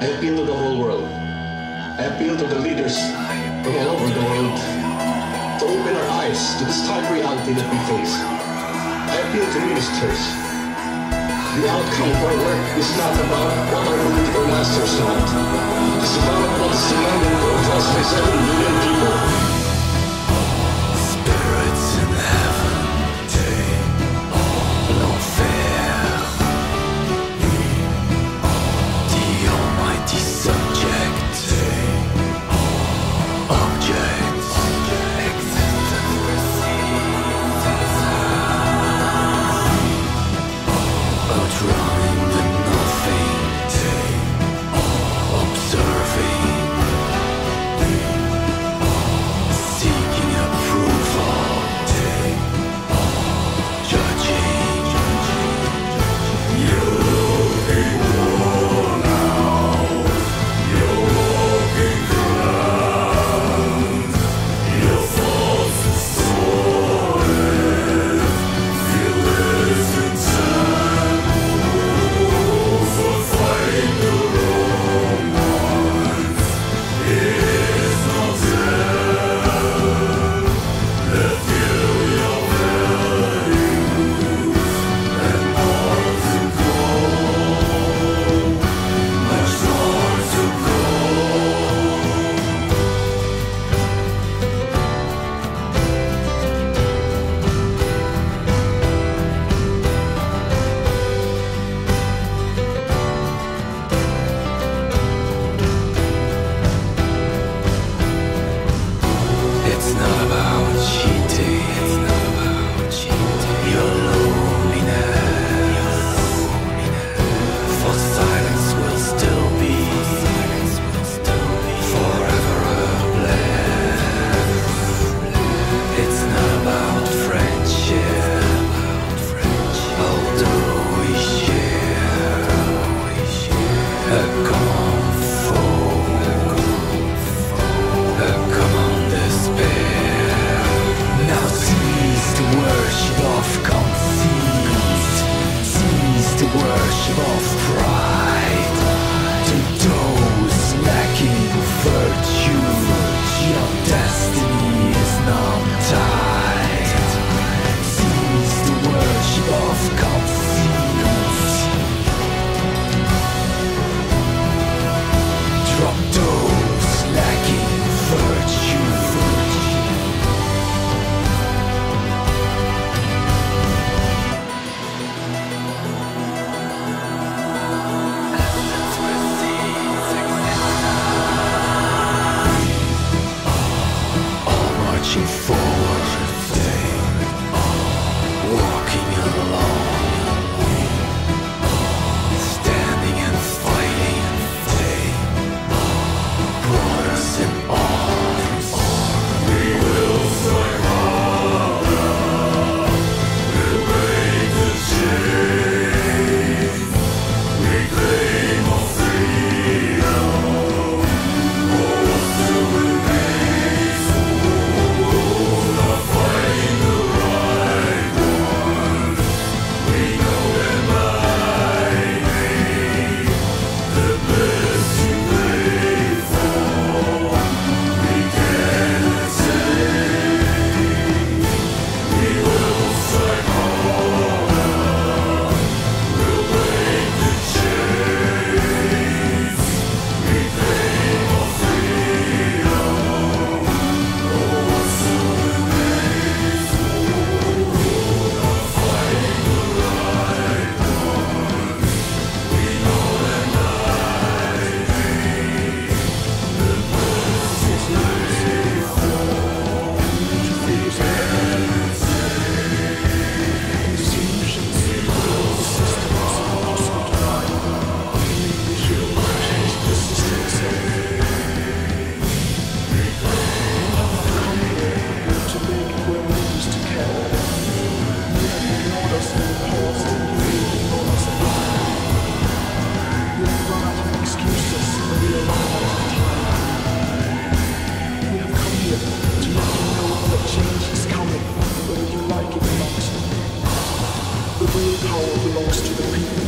I appeal to the whole world. I appeal to the leaders from all over the world to open our eyes to this stark reality that we face. I appeal to ministers. The outcome of our work is not about what our political masters want. It's about what's demanded of us by 7 million people. change is coming, whether you like it or not. The real power belongs to the people.